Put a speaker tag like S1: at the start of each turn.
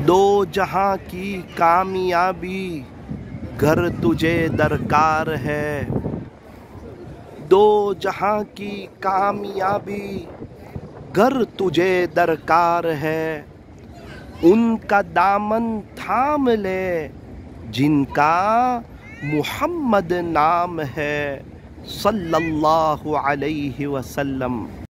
S1: दो जहाँ की कामयाबी, घर तुझे दरकार है। दो जहाँ की कामयाबी, घर तुझे दरकार है। उनका दामन थाम ले, जिनका मुहम्मद नाम है, सल्लल्लाहु अलैहि वसल्लम।